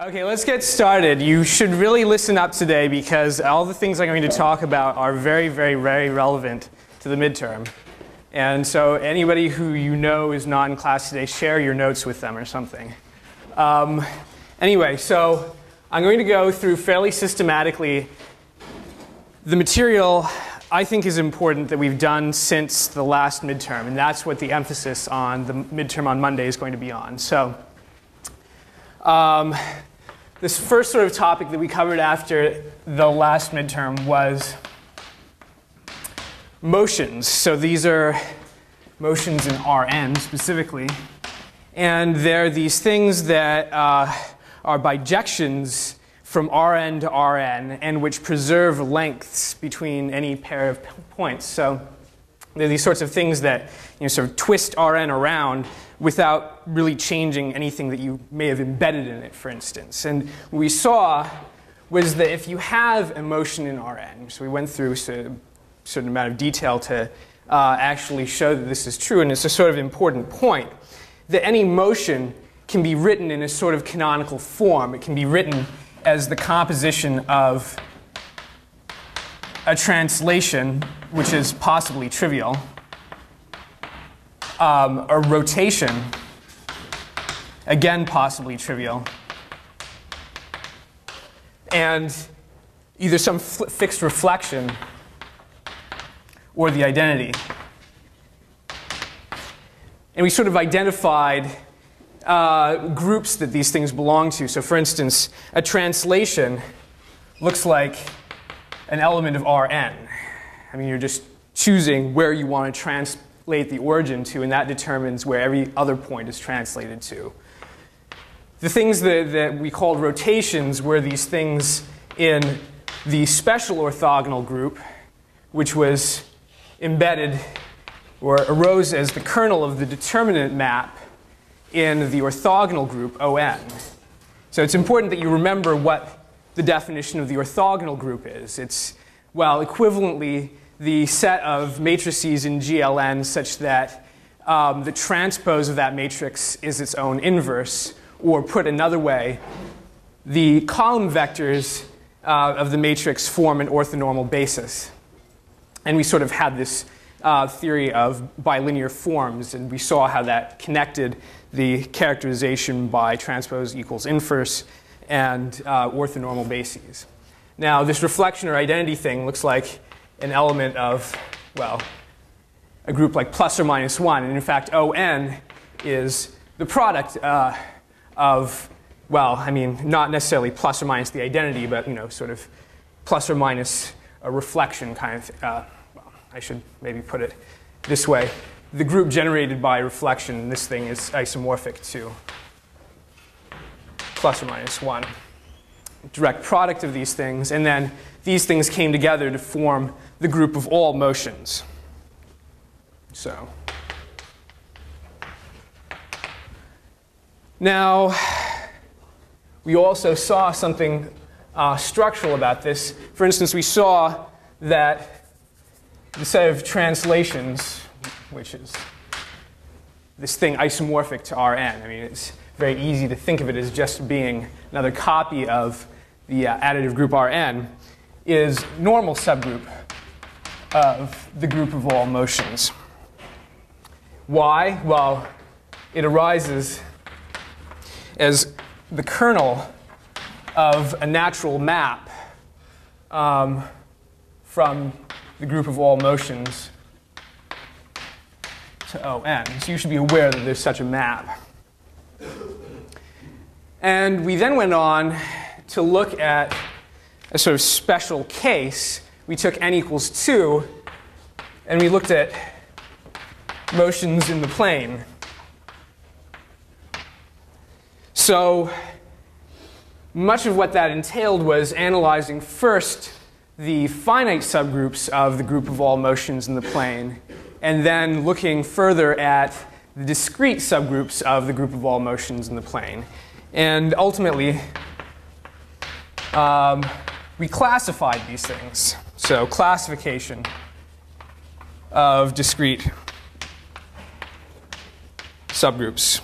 Okay, let's get started. You should really listen up today because all the things I'm going to talk about are very, very, very relevant to the midterm. And so, anybody who you know is not in class today, share your notes with them or something. Um, anyway, so I'm going to go through fairly systematically the material I think is important that we've done since the last midterm, and that's what the emphasis on the midterm on Monday is going to be on. So, um, this first sort of topic that we covered after the last midterm was motions. So these are motions in Rn specifically. And they're these things that uh, are bijections from Rn to Rn and which preserve lengths between any pair of points. So they're these sorts of things that you know, sort of twist Rn around without really changing anything that you may have embedded in it, for instance. And what we saw was that if you have a motion in Rn, so we went through a certain amount of detail to uh, actually show that this is true, and it's a sort of important point, that any motion can be written in a sort of canonical form. It can be written as the composition of a translation, which is possibly trivial, um, a rotation, again possibly trivial, and either some fixed reflection or the identity. And we sort of identified uh, groups that these things belong to. So, for instance, a translation looks like an element of Rn. I mean, you're just choosing where you want to translate translate the origin to, and that determines where every other point is translated to. The things that, that we called rotations were these things in the special orthogonal group, which was embedded or arose as the kernel of the determinant map in the orthogonal group ON. So it's important that you remember what the definition of the orthogonal group is. It's, well, equivalently, the set of matrices in GLN such that um, the transpose of that matrix is its own inverse, or put another way, the column vectors uh, of the matrix form an orthonormal basis. And we sort of had this uh, theory of bilinear forms, and we saw how that connected the characterization by transpose equals inverse and uh, orthonormal bases. Now, this reflection or identity thing looks like an element of, well, a group like plus or minus 1. And in fact, ON is the product uh, of, well, I mean, not necessarily plus or minus the identity, but, you know, sort of plus or minus a reflection kind of, uh, well, I should maybe put it this way. The group generated by reflection, this thing is isomorphic to plus or minus 1. Direct product of these things, and then these things came together to form the group of all motions. So, now we also saw something uh, structural about this. For instance, we saw that the set of translations, which is this thing isomorphic to Rn, I mean, it's very easy to think of it as just being another copy of the uh, additive group Rn, is normal subgroup of the group of all motions. Why? Well, it arises as the kernel of a natural map um, from the group of all motions to ON. So you should be aware that there's such a map. And we then went on to look at a sort of special case we took n equals 2 and we looked at motions in the plane. So much of what that entailed was analyzing first the finite subgroups of the group of all motions in the plane, and then looking further at the discrete subgroups of the group of all motions in the plane. And ultimately, um, we classified these things. So classification of discrete subgroups.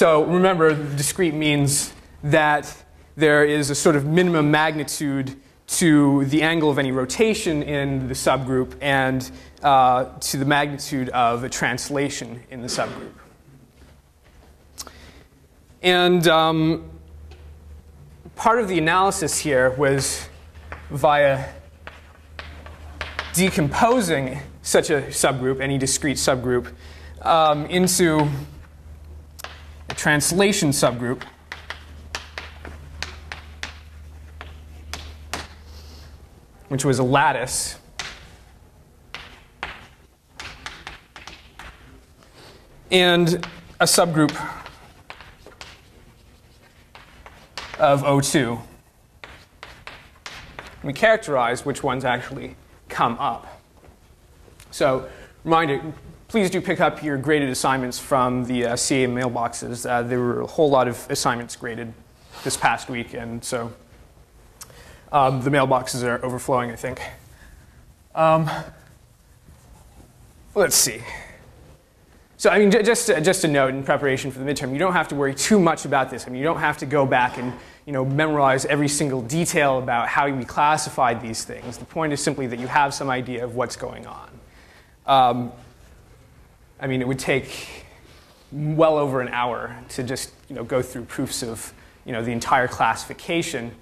So remember, discrete means that there is a sort of minimum magnitude to the angle of any rotation in the subgroup and uh, to the magnitude of a translation in the subgroup. And um, part of the analysis here was via decomposing such a subgroup, any discrete subgroup, um, into translation subgroup. which was a lattice. And a subgroup of O2. We characterize which ones actually come up. So, reminder, please do pick up your graded assignments from the uh, CA mailboxes. Uh, there were a whole lot of assignments graded this past week, and so um, the mailboxes are overflowing, I think. Um, let's see. So, I mean, just, just a note in preparation for the midterm, you don't have to worry too much about this. I mean, you don't have to go back and you know, memorize every single detail about how we classified these things. The point is simply that you have some idea of what's going on. Um, I mean, it would take well over an hour to just you know, go through proofs of you know, the entire classification.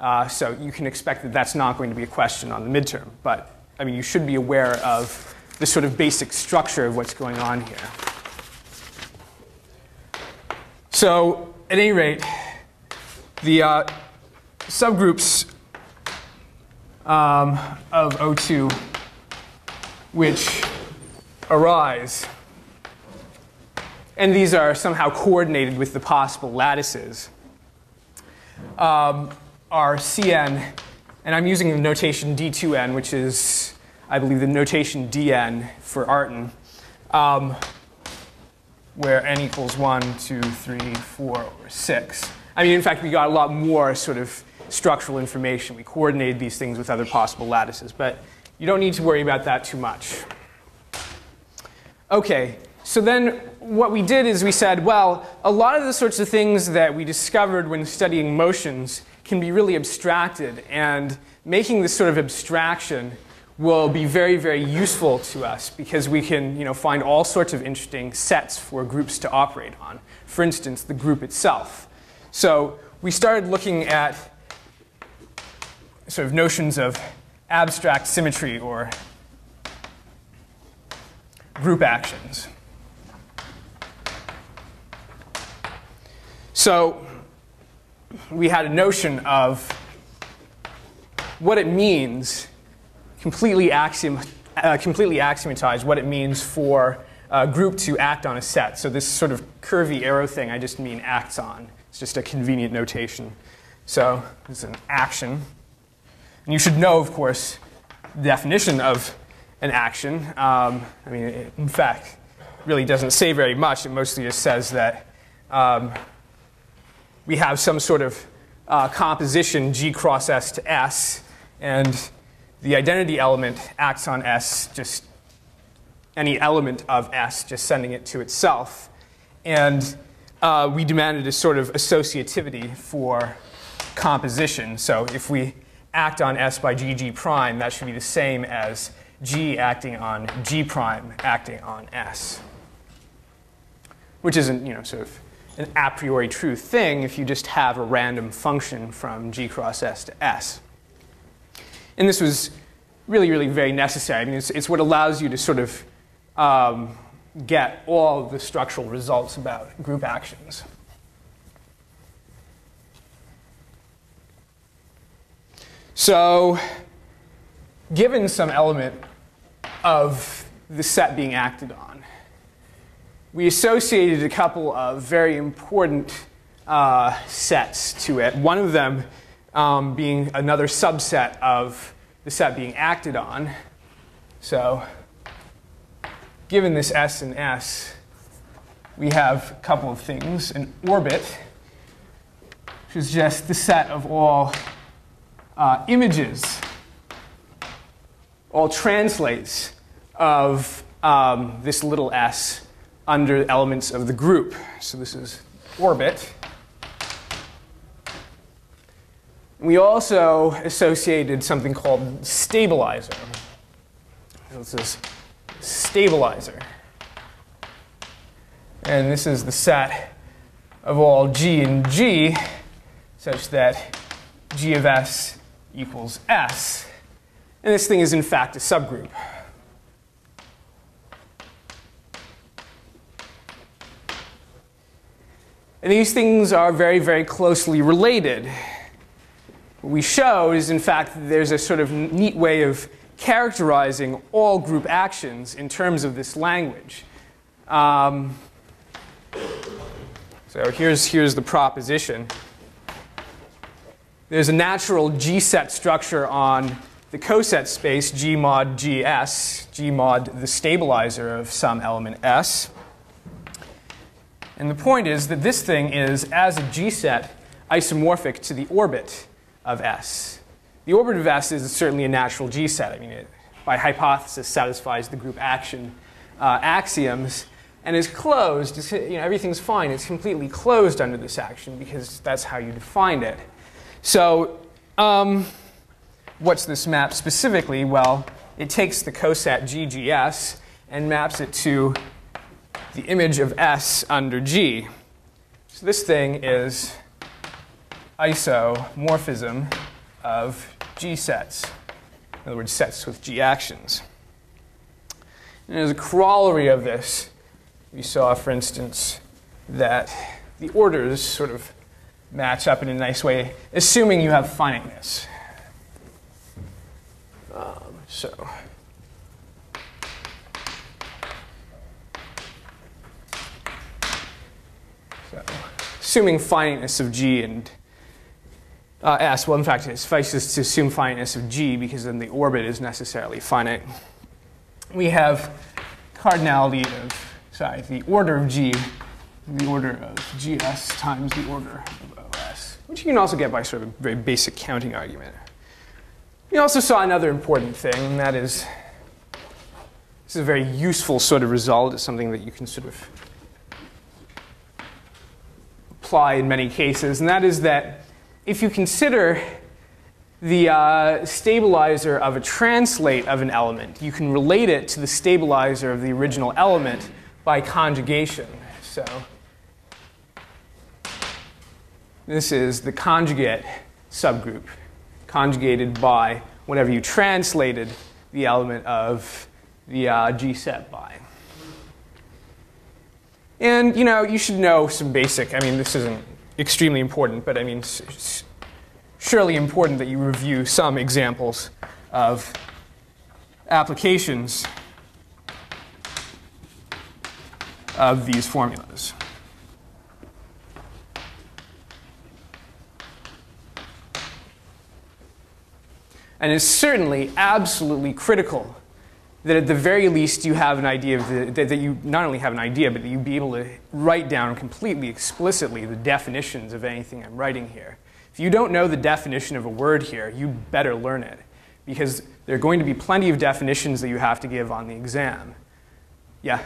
Uh, so you can expect that that's not going to be a question on the midterm. But I mean, you should be aware of the sort of basic structure of what's going on here. So at any rate, the uh, subgroups um, of O2 which arise, and these are somehow coordinated with the possible lattices, um, are Cn, and I'm using the notation D2n, which is, I believe, the notation Dn for Artin, um, where n equals 1, 2, 3, 4, or 6. I mean, in fact, we got a lot more sort of structural information. We coordinated these things with other possible lattices, but you don't need to worry about that too much. Okay, so then what we did is we said, well, a lot of the sorts of things that we discovered when studying motions can be really abstracted, and making this sort of abstraction will be very, very useful to us because we can you know, find all sorts of interesting sets for groups to operate on. For instance, the group itself. So we started looking at sort of notions of abstract symmetry or group actions. So we had a notion of what it means, completely, axiom, uh, completely axiomatized what it means for a group to act on a set. So this sort of curvy arrow thing, I just mean acts on. It's just a convenient notation. So it's an action. And you should know, of course, the definition of an action. Um, I mean, it, in fact, really doesn't say very much. It mostly just says that um, we have some sort of uh, composition G cross S to S, and the identity element acts on S, just any element of S, just sending it to itself. And uh, we demanded a sort of associativity for composition. So if we act on S by GG prime, that should be the same as G acting on G prime acting on S. Which isn't, you know, sort of an a priori true thing if you just have a random function from G cross S to S. And this was really, really very necessary. I mean, it's, it's what allows you to sort of um, get all the structural results about group actions. So, given some element of the set being acted on, we associated a couple of very important uh, sets to it. One of them um, being another subset of the set being acted on. So, given this S and S, we have a couple of things. An orbit, which is just the set of all uh, images, all translates of um, this little s under elements of the group. So this is orbit. We also associated something called stabilizer. This is stabilizer. And this is the set of all g and g such that g of s equals s. And this thing is in fact a subgroup. And these things are very, very closely related. What we showed is, in fact, there's a sort of neat way of characterizing all group actions in terms of this language. Um, so here's, here's the proposition. There's a natural G set structure on the coset space G mod GS, G mod the stabilizer of some element S. And the point is that this thing is, as a G set, isomorphic to the orbit of S. The orbit of S is certainly a natural G set. I mean, it, by hypothesis, satisfies the group action uh, axioms and is closed. It's, you know, everything's fine. It's completely closed under this action because that's how you defined it. So, um, what's this map specifically? Well, it takes the coset GGS and maps it to the image of S under G. So this thing is isomorphism of G sets. In other words, sets with G actions. And as a corollary of this, we saw, for instance, that the orders sort of match up in a nice way, assuming you have finiteness. Um, so. so, assuming finiteness of G and uh, S, well, in fact, it suffices to assume finiteness of G because then the orbit is necessarily finite. We have cardinality of, sorry, the order of G, the order of GS times the order of OS, which you can also get by sort of a very basic counting argument. We also saw another important thing, and that is this is a very useful sort of result. It's something that you can sort of apply in many cases, and that is that if you consider the uh, stabilizer of a translate of an element, you can relate it to the stabilizer of the original element by conjugation. So this is the conjugate subgroup, conjugated by whenever you translated the element of the uh, G set by. And you know, you should know some basic, I mean, this isn't extremely important, but I mean, it's surely important that you review some examples of applications of these formulas. And it's certainly absolutely critical that at the very least you have an idea of the, that, that you not only have an idea, but that you be able to write down completely explicitly the definitions of anything I'm writing here. If you don't know the definition of a word here, you better learn it because there are going to be plenty of definitions that you have to give on the exam. Yeah?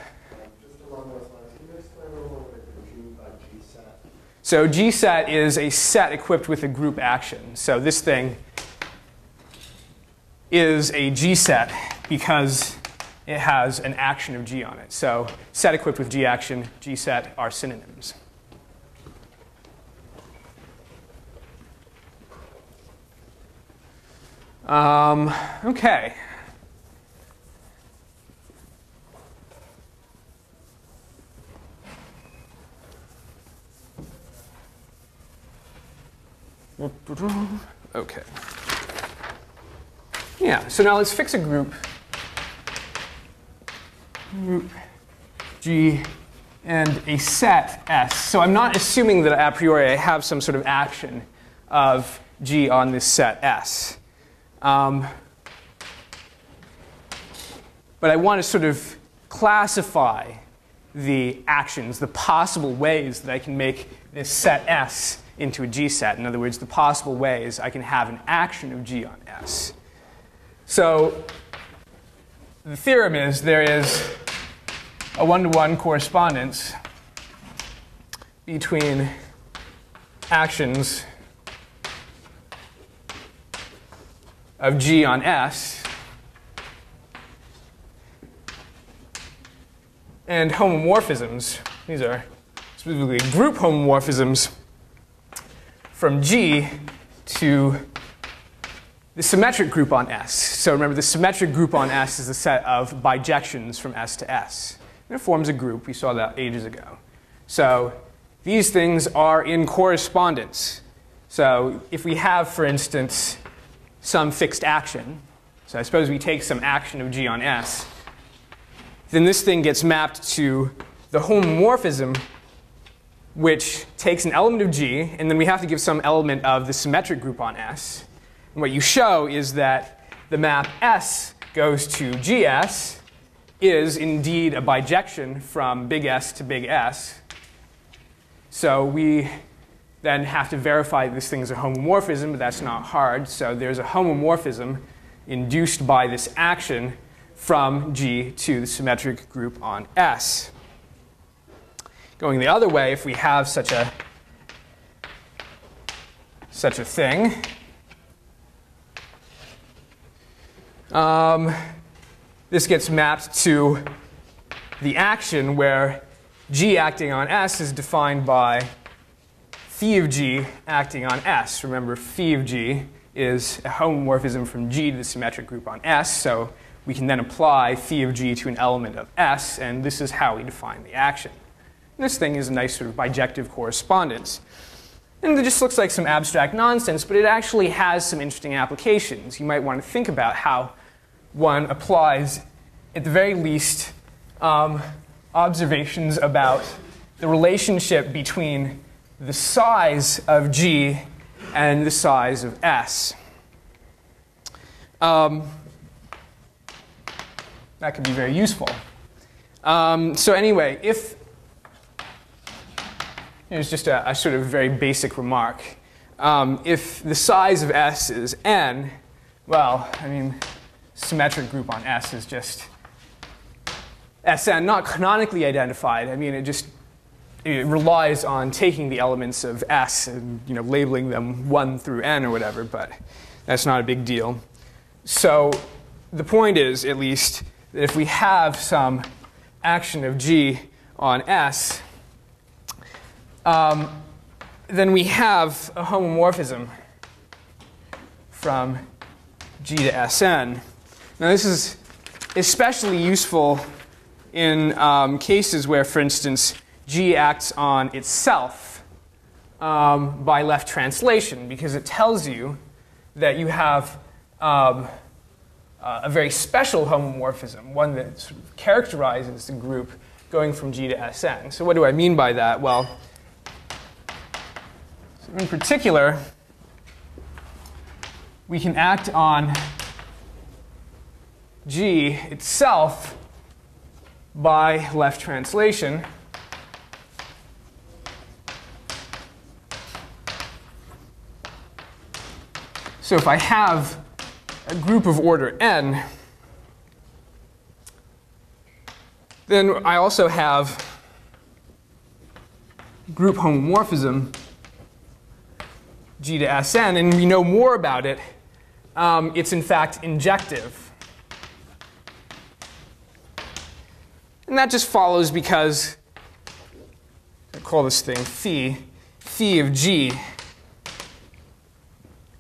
So G set is a set equipped with a group action. So this thing is a G set because it has an action of G on it. So set equipped with G action, G set are synonyms. Um, okay. Okay. Yeah, so now let's fix a group. Group G and a set S. So I'm not assuming that a priori I have some sort of action of G on this set S. Um, but I want to sort of classify the actions, the possible ways that I can make this set S into a G set. In other words, the possible ways I can have an action of G on S. So the theorem is there is a one-to-one -one correspondence between actions of G on S. And homomorphisms, these are specifically group homomorphisms from G to the symmetric group on S. So remember, the symmetric group on S is a set of bijections from S to S. And it forms a group. We saw that ages ago. So these things are in correspondence. So if we have, for instance, some fixed action, so I suppose we take some action of G on S, then this thing gets mapped to the homomorphism, which takes an element of G, and then we have to give some element of the symmetric group on S. And what you show is that the map S goes to GS is indeed a bijection from big S to big S. So we then have to verify this thing is a homomorphism, but that's not hard. So there's a homomorphism induced by this action from G to the symmetric group on S. Going the other way, if we have such a such a thing, um, this gets mapped to the action where G acting on S is defined by phi of G acting on S. Remember, phi of G is a homomorphism from G to the symmetric group on S, so we can then apply phi of G to an element of S, and this is how we define the action. And this thing is a nice sort of bijective correspondence. And it just looks like some abstract nonsense, but it actually has some interesting applications. You might want to think about how one applies, at the very least, um, observations about the relationship between the size of G and the size of S. Um, that could be very useful. Um, so anyway, if here's just a, a, sort of very basic remark. Um, if the size of S is n, well, I mean, symmetric group on S is just Sn, not canonically identified. I mean, it just it relies on taking the elements of S and you know, labeling them 1 through n or whatever, but that's not a big deal. So the point is, at least, that if we have some action of G on S, um, then we have a homomorphism from G to Sn. Now, this is especially useful in um, cases where, for instance, G acts on itself um, by left translation, because it tells you that you have um, uh, a very special homomorphism, one that sort of characterizes the group going from G to Sn. So, what do I mean by that? Well, in particular, we can act on G itself by left translation. So if I have a group of order n, then I also have group homomorphism G to Sn, and we know more about it. Um, it's in fact injective. And that just follows because, I call this thing phi, phi of g.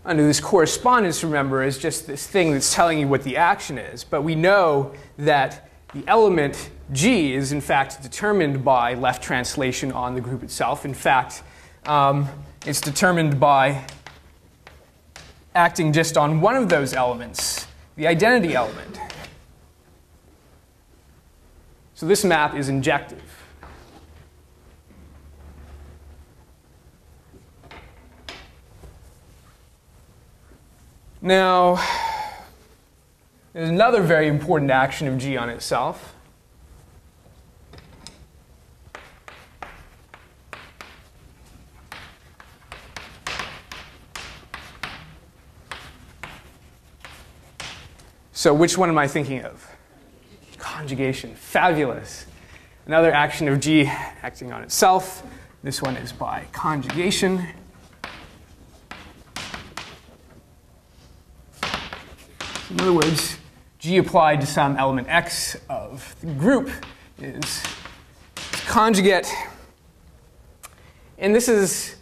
Under this correspondence, remember, is just this thing that's telling you what the action is. But we know that the element g is in fact determined by left translation on the group itself. In fact, um, it's determined by acting just on one of those elements, the identity element. So this map is injective. Now, there's another very important action of G on itself. So which one am I thinking of? Conjugation. Fabulous. Another action of G acting on itself. This one is by conjugation. In other words, G applied to some element X of the group is conjugate. And this is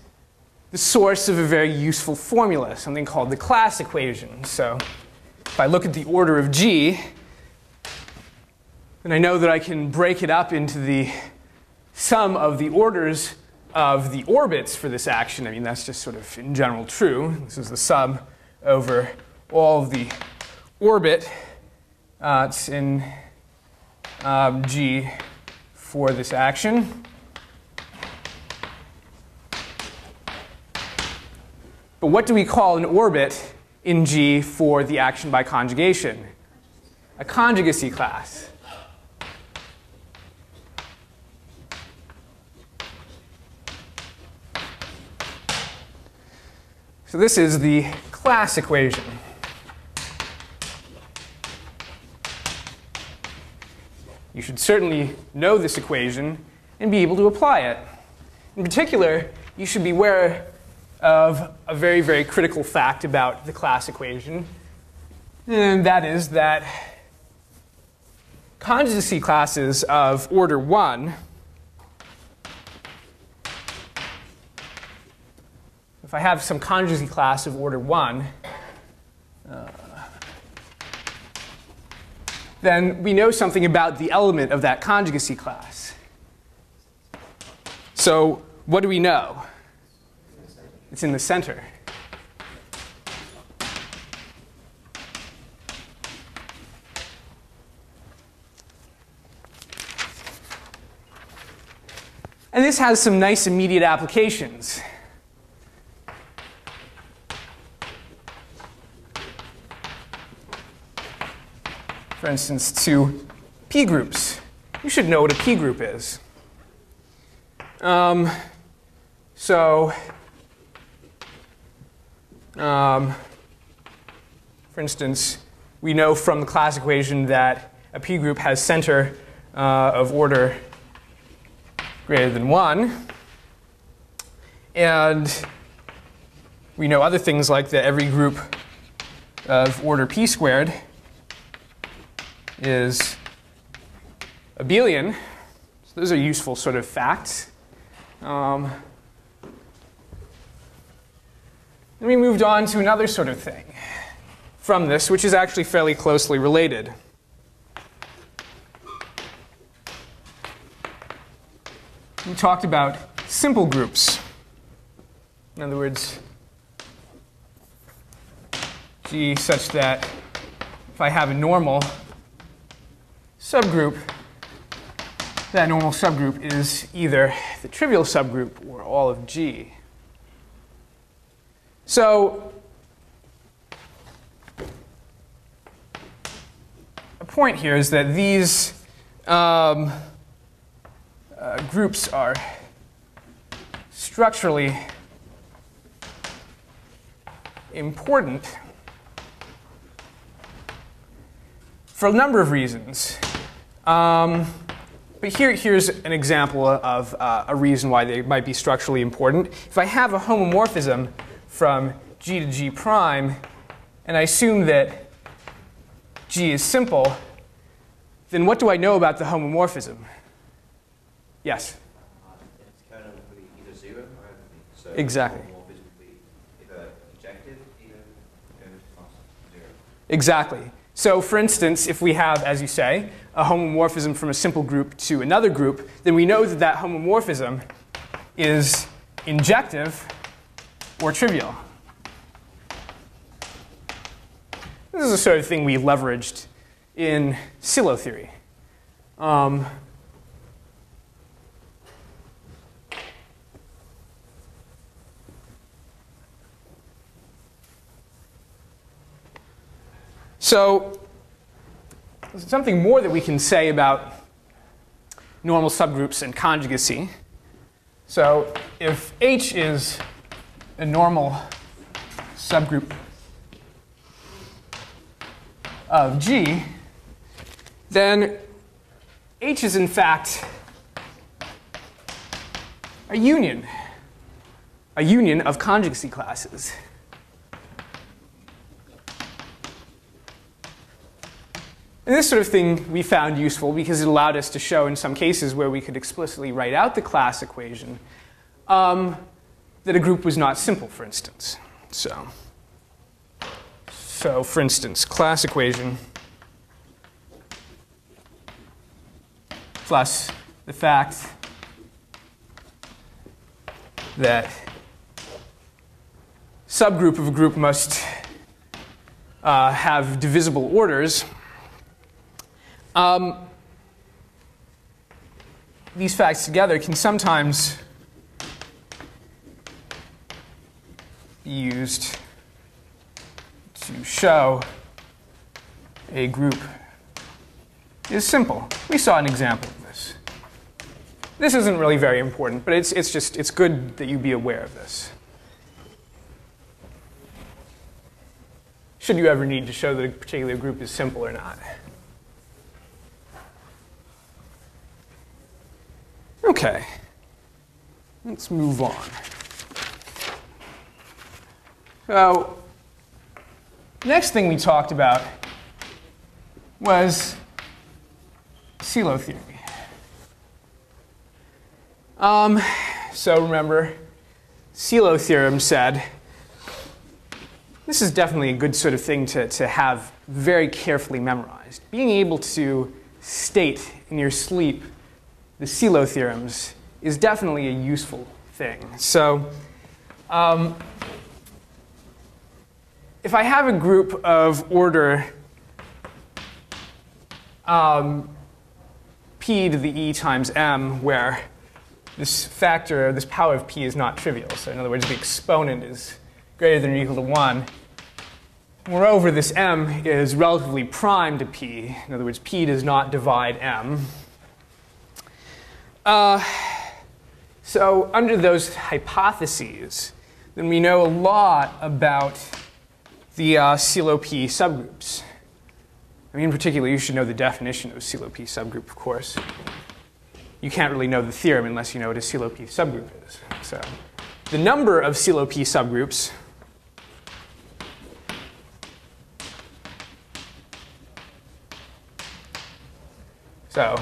the source of a very useful formula, something called the class equation. So if I look at the order of G, then I know that I can break it up into the sum of the orders of the orbits for this action. I mean, that's just sort of in general true. This is the sum over all of the orbit. Uh, it's in um, G for this action. But what do we call an orbit in G for the action by conjugation? A conjugacy class. So this is the class equation. You should certainly know this equation and be able to apply it. In particular, you should be aware of a very, very critical fact about the class equation, and that is that conjugacy classes of order 1 if I have some conjugacy class of order 1, uh, then we know something about the element of that conjugacy class. So what do we know? It's in the center. And this has some nice immediate applications. For instance, to p groups. You should know what a p group is. Um, so, um, for instance, we know from the class equation that a p group has center uh, of order greater than 1. And we know other things like that every group of order p squared is abelian. So those are useful sort of facts. Um, then we moved on to another sort of thing from this, which is actually fairly closely related. We talked about simple groups. In other words, G such that if I have a normal subgroup, that normal subgroup is either the trivial subgroup or all of G. So a point here is that these um, uh, groups are structurally important for a number of reasons. Um, but here, here's an example of uh, a reason why they might be structurally important. If I have a homomorphism from G to G prime, and I assume that G is simple, then what do I know about the homomorphism? Yes? Its kernel would be either zero or empty. Exactly. homomorphism would be either injective, either goes past zero. Exactly. So for instance, if we have, as you say, a homomorphism from a simple group to another group, then we know that that homomorphism is injective or trivial. This is the sort of thing we leveraged in Sylow theory. Um, so something more that we can say about normal subgroups and conjugacy. So if H is a normal subgroup of G, then H is in fact a union, a union of conjugacy classes. And this sort of thing we found useful because it allowed us to show in some cases where we could explicitly write out the class equation um, that a group was not simple, for instance. So, so for instance, class equation plus the fact that subgroup of a group must uh, have divisible orders. Um, these facts together can sometimes be used to show a group is simple. We saw an example of this. This isn't really very important, but it's, it's just it's good that you be aware of this. Should you ever need to show that a particular group is simple or not. Okay, let's move on. So, next thing we talked about was Sylow theory. Um, so remember, Sylow theorem said this is definitely a good sort of thing to, to have very carefully memorized. Being able to state in your sleep the Sylow theorems is definitely a useful thing. So um, if I have a group of order um, p to the e times m, where this factor, this power of p is not trivial. So in other words, the exponent is greater than or equal to 1. Moreover, this m is relatively prime to p. In other words, p does not divide m. Uh, so under those hypotheses, then we know a lot about the uh, p subgroups. I mean, in particular, you should know the definition of a Sylow P subgroup, of course. You can't really know the theorem unless you know what a Sylow P subgroup is. So the number of Sylow P subgroups So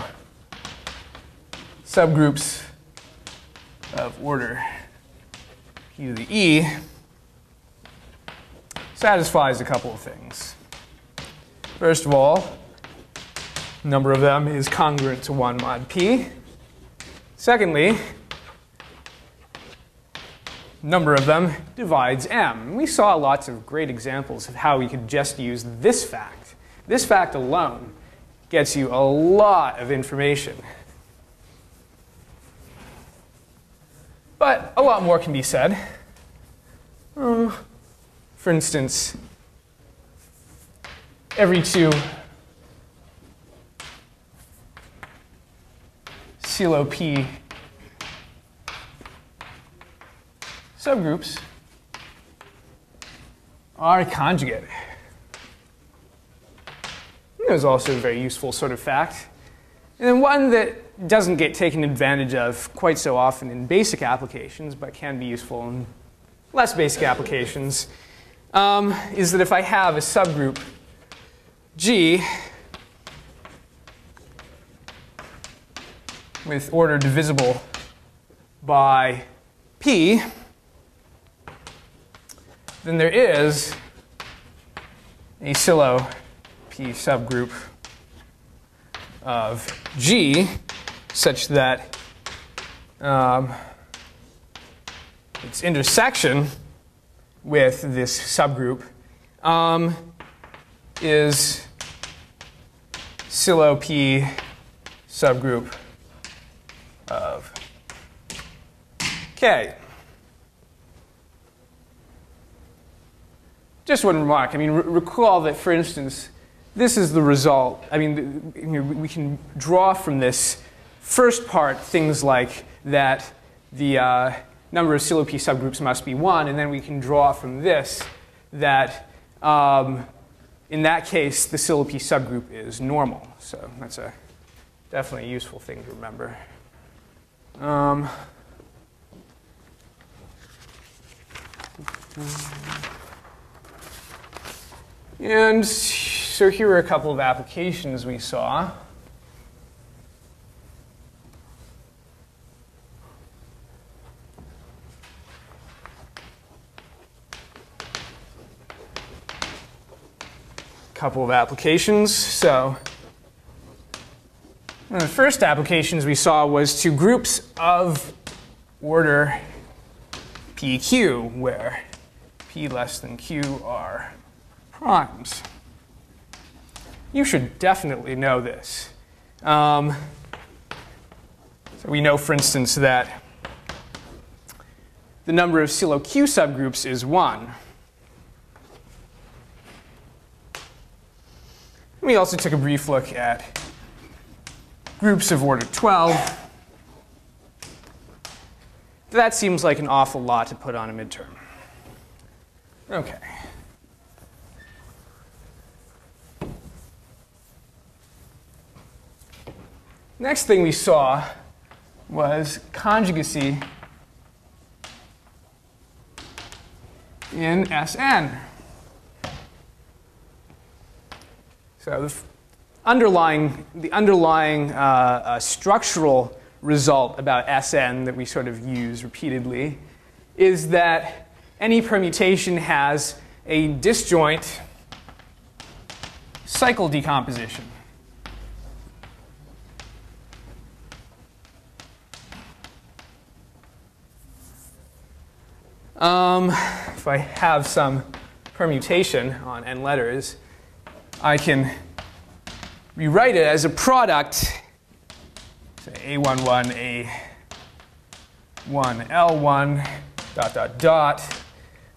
subgroups of order p to the e satisfies a couple of things. First of all, number of them is congruent to 1 mod p. Secondly, number of them divides m. We saw lots of great examples of how we could just use this fact. This fact alone gets you a lot of information. But a lot more can be said. Um, for instance, every two Sylow P subgroups are conjugate. There's also a very useful sort of fact. And then one that doesn't get taken advantage of quite so often in basic applications, but can be useful in less basic applications, um, is that if I have a subgroup G with order divisible by P, then there is a Sylow P subgroup of G such that um, its intersection with this subgroup um, is Sylow P subgroup of K. Just one remark. I mean, recall that, for instance, this is the result. I mean, we can draw from this first part things like that the uh, number of P subgroups must be 1, and then we can draw from this that um, in that case, the P subgroup is normal. So that's a definitely a useful thing to remember. Um, and So here are a couple of applications we saw. Couple of applications. So one of the first applications we saw was to groups of order PQ, where P less than Q are primes. You should definitely know this. Um, so we know, for instance, that the number of Sylow Q subgroups is 1. We also took a brief look at groups of order 12. That seems like an awful lot to put on a midterm. Okay. Next thing we saw was conjugacy in Sn. So the underlying, the underlying uh, uh, structural result about Sn that we sort of use repeatedly is that any permutation has a disjoint cycle decomposition. Um, if I have some permutation on n letters, I can rewrite it as a product, say A11, A1, L1, dot, dot, dot,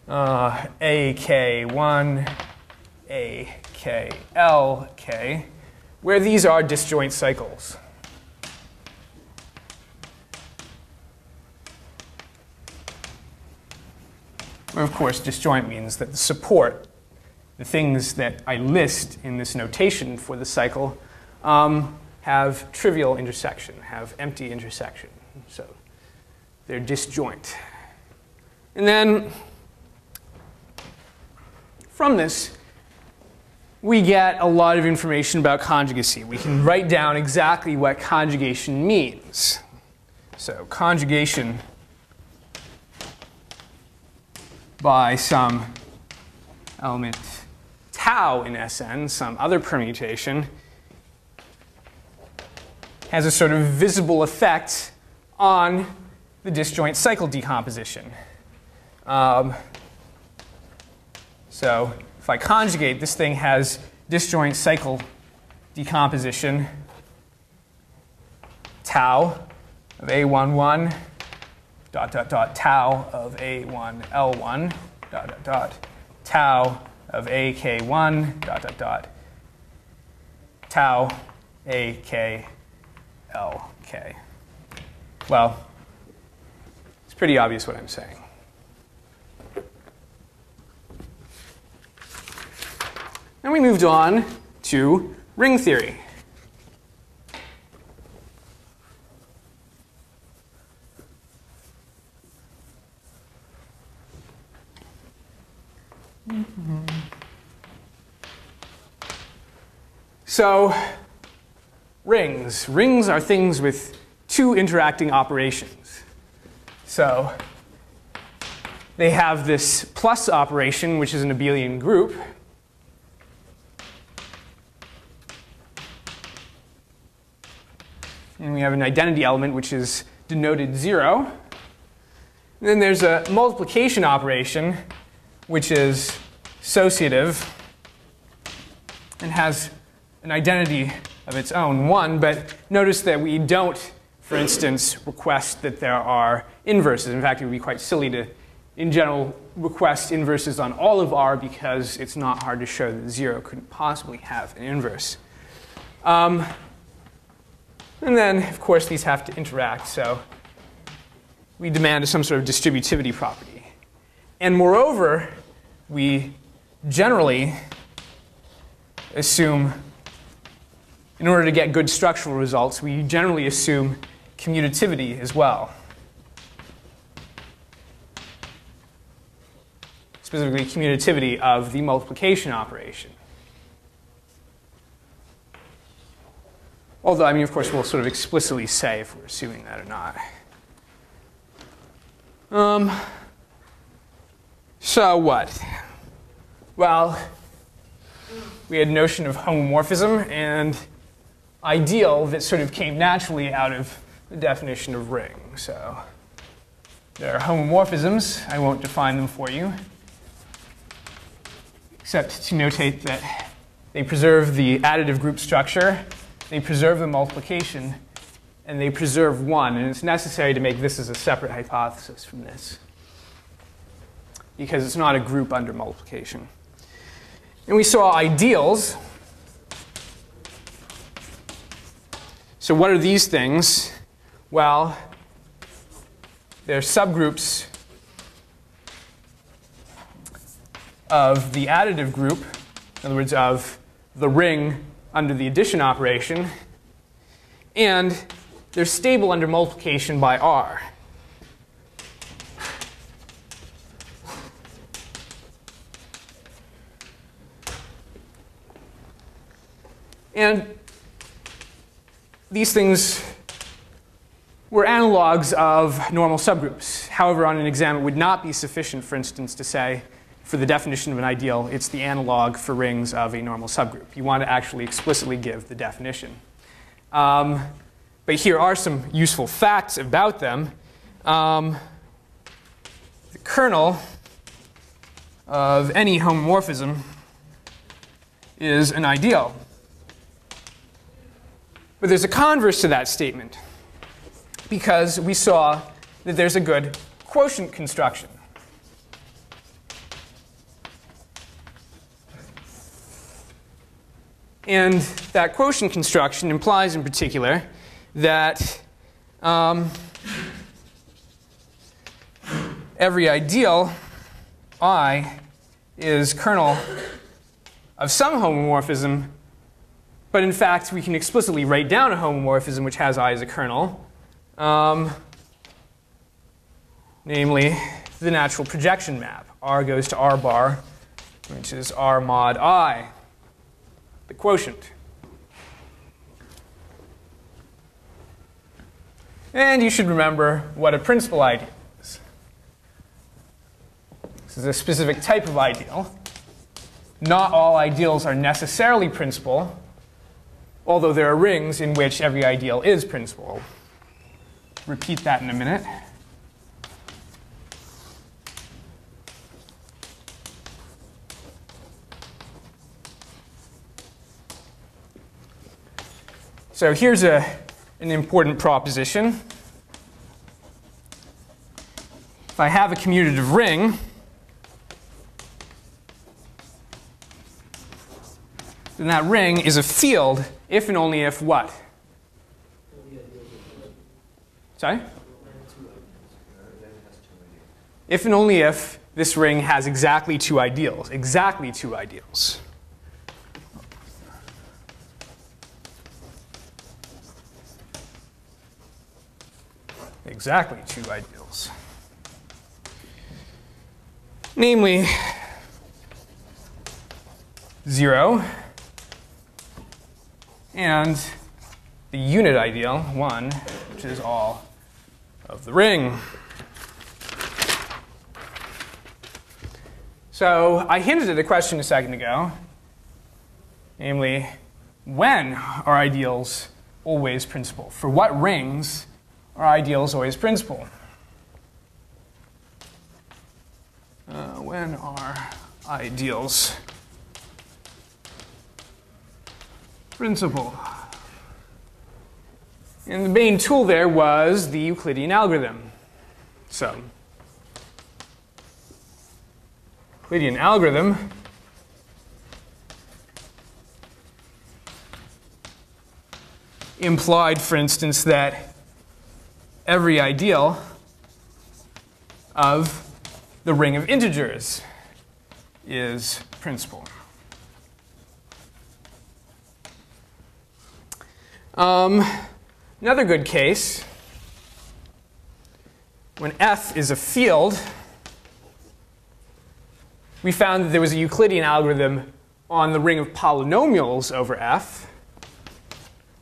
uh, AK1, AK, LK, where these are disjoint cycles. Of course, disjoint means that the support, the things that I list in this notation for the cycle, um, have trivial intersection, have empty intersection. So they're disjoint. And then from this, we get a lot of information about conjugacy. We can write down exactly what conjugation means. So conjugation by some element tau in Sn, some other permutation, has a sort of visible effect on the disjoint cycle decomposition. Um, so if I conjugate, this thing has disjoint cycle decomposition tau of A11 dot dot dot tau of A1 L1 dot dot dot tau of AK1 dot dot dot tau AKLK. Well, it's pretty obvious what I'm saying. And we moved on to ring theory. Mm-hmm. So, rings. Rings are things with two interacting operations. So, they have this plus operation, which is an abelian group. And we have an identity element, which is denoted 0. And then there's a multiplication operation, which is associative and has an identity of its own, 1. But notice that we don't, for instance, request that there are inverses. In fact, it would be quite silly to, in general, request inverses on all of R because it's not hard to show that 0 couldn't possibly have an inverse. Um, and then, of course, these have to interact, so we demand some sort of distributivity property. And moreover, we generally assume, in order to get good structural results, we generally assume commutativity as well. Specifically, commutativity of the multiplication operation. Although, I mean, of course, we'll sort of explicitly say if we're assuming that or not. Um, so what? Well, we had notion of homomorphism and ideal that sort of came naturally out of the definition of ring. So there are homomorphisms. I won't define them for you, except to notate that they preserve the additive group structure, they preserve the multiplication, and they preserve one. And it's necessary to make this as a separate hypothesis from this because it's not a group under multiplication. And we saw ideals. So, what are these things? Well, they're subgroups of the additive group, in other words, of the ring under the addition operation, and they're stable under multiplication by R. And these things were analogs of normal subgroups. However, on an exam, it would not be sufficient, for instance, to say for the definition of an ideal, it's the analog for rings of a normal subgroup. You want to actually explicitly give the definition. Um, but here are some useful facts about them. Um, the kernel of any homomorphism is an ideal. But there's a converse to that statement because we saw that there's a good quotient construction. And that quotient construction implies, in particular, that um, every ideal I is kernel of some homomorphism but in fact, we can explicitly write down a homomorphism which has I as a kernel, um, namely the natural projection map. R goes to R bar, which is R mod I, the quotient. And you should remember what a principal ideal is. This is a specific type of ideal. Not all ideals are necessarily principal, although there are rings in which every ideal is principal. Repeat that in a minute. So here's a, an important proposition. If I have a commutative ring, then that ring is a field if and only if what? Sorry? If and only if this ring has exactly two ideals. Exactly two ideals. Exactly two ideals. Namely, 0 and the unit ideal, 1, which is all of the ring. So I hinted at a question a second ago, namely, when are ideals always principal? For what rings are ideals always principal? Uh, when are ideals principal. And the main tool there was the Euclidean algorithm. So, Euclidean algorithm implied, for instance, that every ideal of the ring of integers is principal. Um, another good case, when f is a field, we found that there was a Euclidean algorithm on the ring of polynomials over f.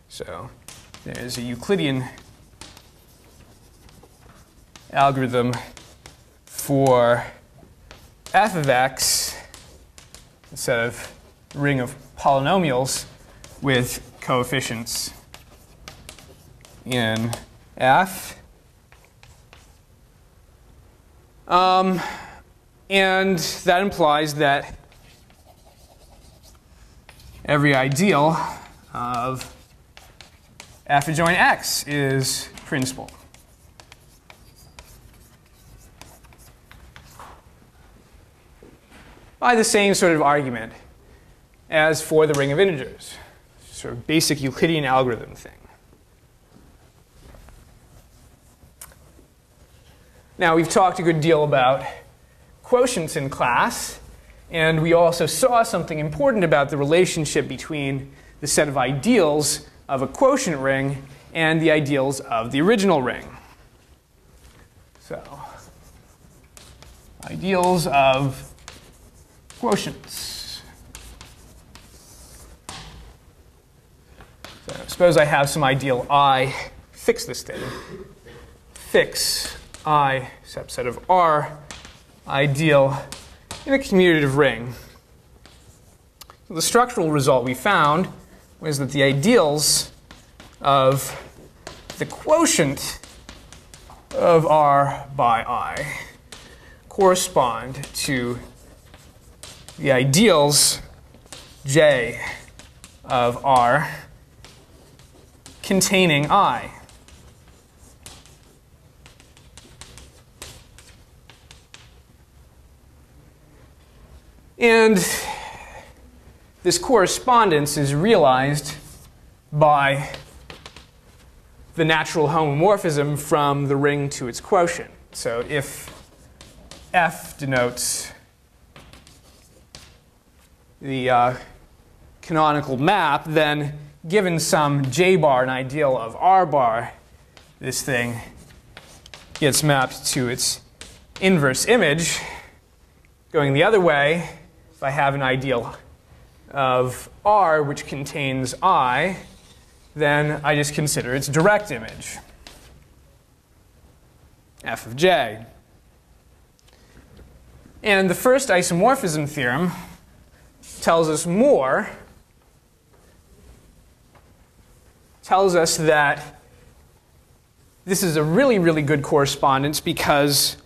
So there's a Euclidean algorithm for f of x instead of ring of polynomials with coefficients in f. Um, and that implies that every ideal of f adjoint x is principal. By the same sort of argument as for the ring of integers, sort of basic Euclidean algorithm thing. Now, we've talked a good deal about quotients in class, and we also saw something important about the relationship between the set of ideals of a quotient ring and the ideals of the original ring. So, ideals of quotients. So, suppose I have some ideal i, fix this thing. Fix i subset of r ideal in a commutative ring. So the structural result we found was that the ideals of the quotient of r by i correspond to the ideals j of r containing i. And this correspondence is realized by the natural homomorphism from the ring to its quotient. So if F denotes the uh, canonical map, then given some j bar, an ideal of r bar, this thing gets mapped to its inverse image. Going the other way, I have an ideal of R which contains I, then I just consider its direct image, f of j. And the first isomorphism theorem tells us more, tells us that this is a really, really good correspondence because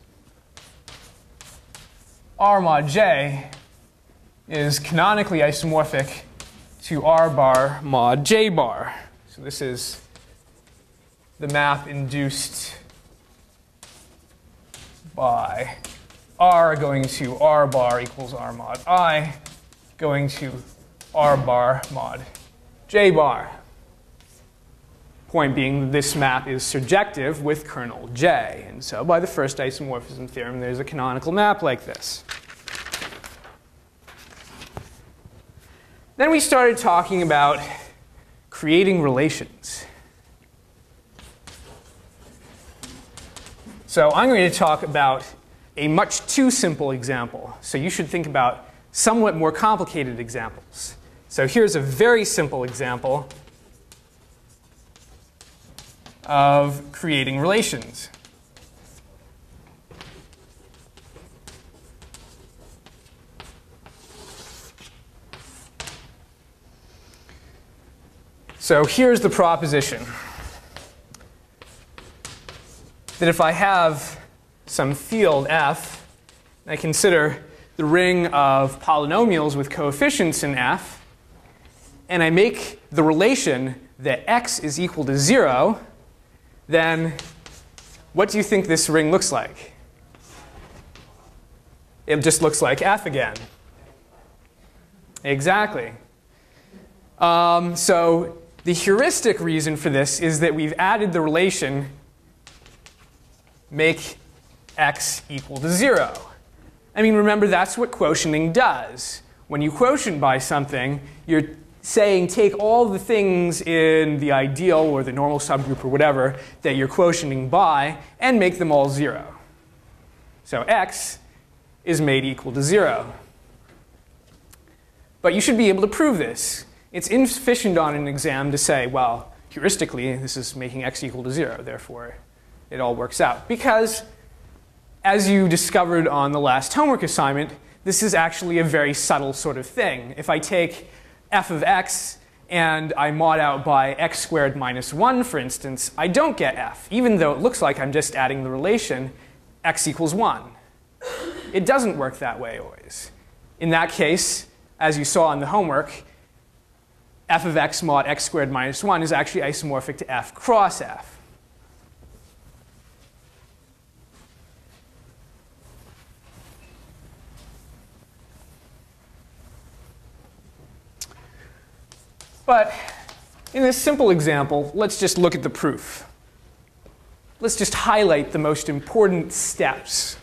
R mod j is canonically isomorphic to R bar mod J bar. So this is the map induced by R going to R bar equals R mod I going to R bar mod J bar. Point being, this map is surjective with kernel J. And so by the first isomorphism theorem, there's a canonical map like this. Then we started talking about creating relations. So I'm going to talk about a much too simple example. So you should think about somewhat more complicated examples. So here's a very simple example of creating relations. So here's the proposition that if I have some field f, and I consider the ring of polynomials with coefficients in f, and I make the relation that x is equal to 0, then what do you think this ring looks like? It just looks like f again. Exactly. Um, so the heuristic reason for this is that we've added the relation make x equal to 0. I mean, remember, that's what quotienting does. When you quotient by something, you're saying take all the things in the ideal or the normal subgroup or whatever that you're quotienting by and make them all 0. So x is made equal to 0. But you should be able to prove this. It's insufficient on an exam to say, well, heuristically, this is making x equal to 0. Therefore, it all works out. Because, as you discovered on the last homework assignment, this is actually a very subtle sort of thing. If I take f of x and I mod out by x squared minus 1, for instance, I don't get f, even though it looks like I'm just adding the relation x equals 1. It doesn't work that way always. In that case, as you saw in the homework, f of x mod x squared minus 1 is actually isomorphic to f cross f. But in this simple example, let's just look at the proof. Let's just highlight the most important steps.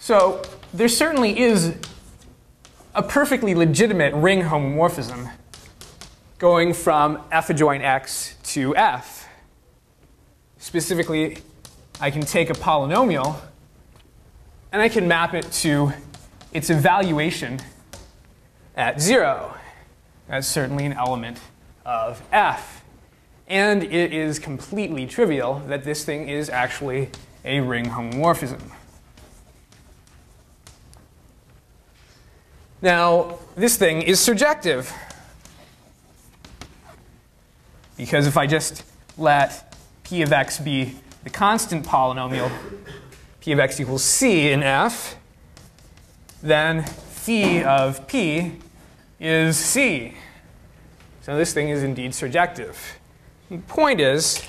So there certainly is a perfectly legitimate ring homomorphism going from f adjoint x to f. Specifically, I can take a polynomial and I can map it to its evaluation at 0. That's certainly an element of f. And it is completely trivial that this thing is actually a ring homomorphism. Now, this thing is surjective. Because if I just let p of x be the constant polynomial, p of x equals c in f, then phi of p is c. So this thing is indeed surjective. The point is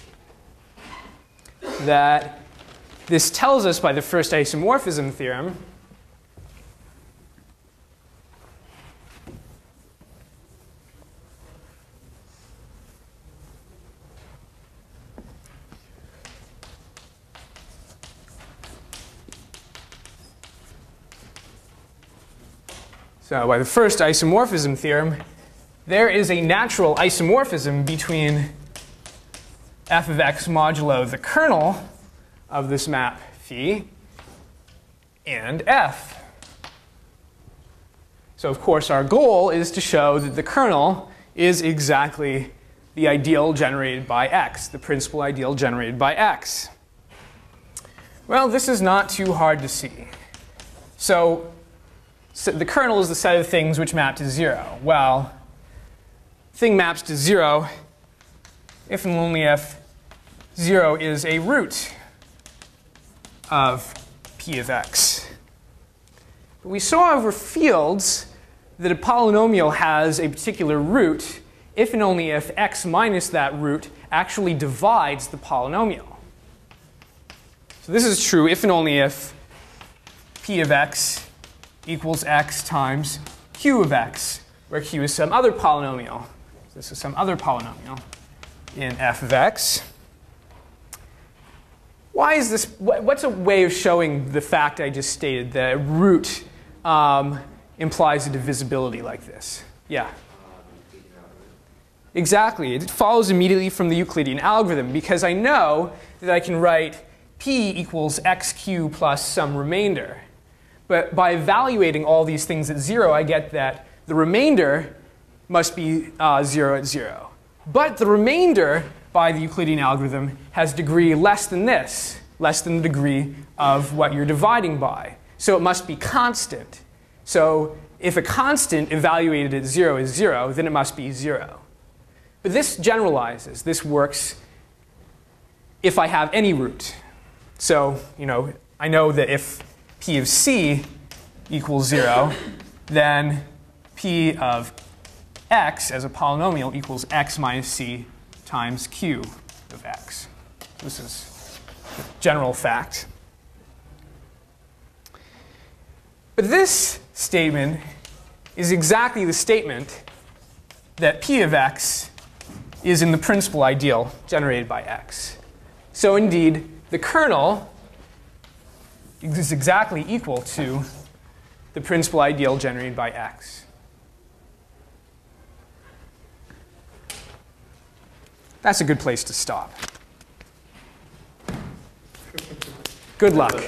that this tells us by the first isomorphism theorem So by the first isomorphism theorem, there is a natural isomorphism between f of x modulo the kernel of this map phi and f. So of course our goal is to show that the kernel is exactly the ideal generated by x, the principal ideal generated by x. Well, this is not too hard to see. So so the kernel is the set of things which map to 0. Well, thing maps to 0 if and only if 0 is a root of p of x. But we saw over fields that a polynomial has a particular root if and only if x minus that root actually divides the polynomial. So this is true if and only if p of x equals x times q of x, where q is some other polynomial. This is some other polynomial in f of x. Why is this? What's a way of showing the fact I just stated that root um, implies a divisibility like this? Yeah. Exactly. It follows immediately from the Euclidean algorithm because I know that I can write p equals xq plus some remainder. But by evaluating all these things at 0, I get that the remainder must be uh, 0 at 0. But the remainder, by the Euclidean algorithm, has degree less than this, less than the degree of what you're dividing by. So it must be constant. So if a constant evaluated at 0 is 0, then it must be 0. But this generalizes. This works if I have any root. So, you know, I know that if p of c equals 0, then p of x as a polynomial equals x minus c times q of x. This is general fact. But this statement is exactly the statement that p of x is in the principal ideal generated by x. So indeed, the kernel is exactly equal to the principal ideal generated by x. That's a good place to stop. Good luck.